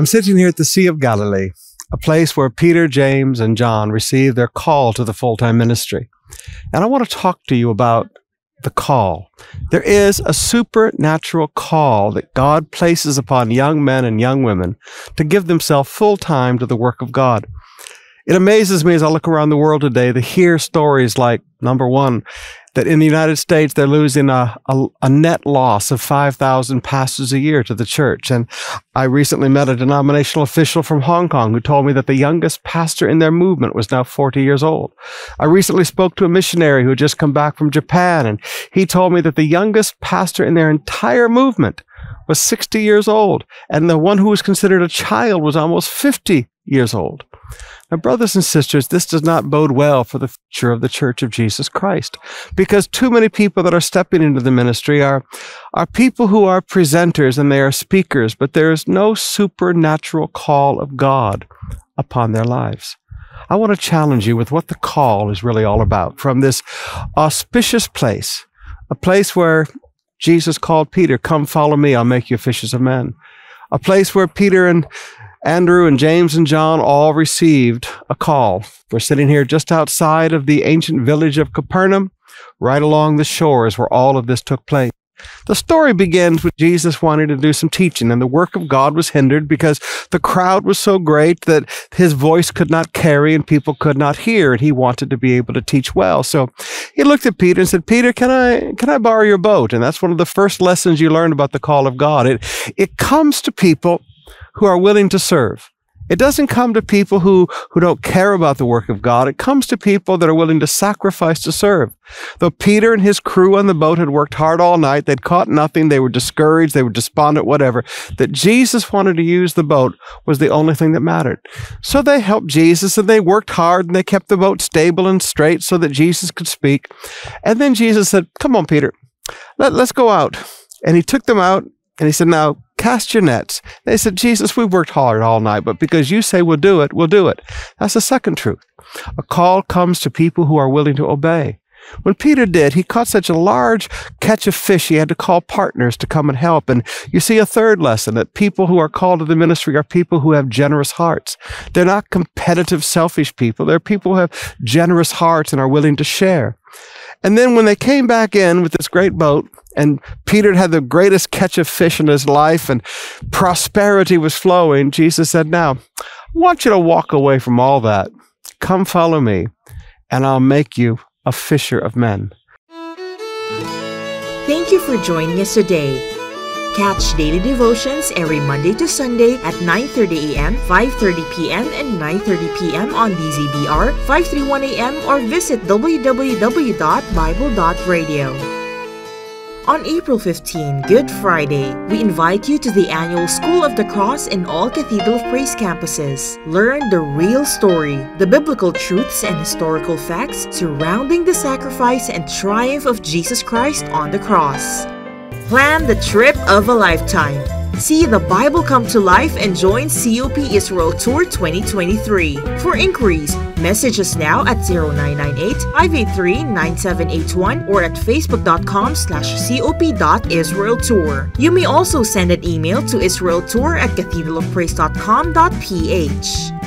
I'm sitting here at the Sea of Galilee, a place where Peter, James, and John received their call to the full time ministry. And I want to talk to you about the call. There is a supernatural call that God places upon young men and young women to give themselves full time to the work of God. It amazes me as I look around the world today to hear stories like number one, that in the United States they're losing a, a, a net loss of 5,000 pastors a year to the church. And I recently met a denominational official from Hong Kong who told me that the youngest pastor in their movement was now 40 years old. I recently spoke to a missionary who had just come back from Japan, and he told me that the youngest pastor in their entire movement was 60 years old, and the one who was considered a child was almost 50 years old. Now, brothers and sisters, this does not bode well for the future of the Church of Jesus Christ because too many people that are stepping into the ministry are, are people who are presenters and they are speakers, but there is no supernatural call of God upon their lives. I want to challenge you with what the call is really all about from this auspicious place, a place where Jesus called Peter, Come follow me, I'll make you fishers of men. A place where Peter and Andrew and James and John all received a call. We're sitting here just outside of the ancient village of Capernaum, right along the shores where all of this took place. The story begins with Jesus wanting to do some teaching, and the work of God was hindered because the crowd was so great that his voice could not carry and people could not hear, and he wanted to be able to teach well. So he looked at Peter and said, Peter, can I can I borrow your boat? And that's one of the first lessons you learn about the call of God. It it comes to people who are willing to serve. It doesn't come to people who, who don't care about the work of God. It comes to people that are willing to sacrifice to serve. Though Peter and his crew on the boat had worked hard all night, they'd caught nothing, they were discouraged, they were despondent, whatever, that Jesus wanted to use the boat was the only thing that mattered. So they helped Jesus and they worked hard and they kept the boat stable and straight so that Jesus could speak. And then Jesus said, Come on, Peter, let, let's go out. And he took them out and he said, Now cast your nets. They said, Jesus, we worked hard all night, but because you say we'll do it, we'll do it. That's the second truth. A call comes to people who are willing to obey. When Peter did, he caught such a large catch of fish, he had to call partners to come and help. And you see a third lesson that people who are called to the ministry are people who have generous hearts. They're not competitive, selfish people. They're people who have generous hearts and are willing to share. And then when they came back in with this great boat, and Peter had the greatest catch of fish in his life, and prosperity was flowing, Jesus said, Now, I want you to walk away from all that. Come follow me, and I'll make you a fisher of men. Thank you for joining us today. Catch daily devotions every Monday to Sunday at 9.30 a.m., 5.30 p.m., and 9.30 p.m. on DZBR, 531 a.m. or visit www.bible.radio. On April 15, Good Friday, we invite you to the annual School of the Cross in all Cathedral of Praise campuses. Learn the real story, the biblical truths and historical facts surrounding the sacrifice and triumph of Jesus Christ on the cross. Plan the trip of a lifetime. See the Bible come to life and join COP Israel Tour 2023. For inquiries, message us now at 0998-583-9781 or at facebook.com slash cop.israeltour. You may also send an email to israeltour at cathedralofpraise.com.ph.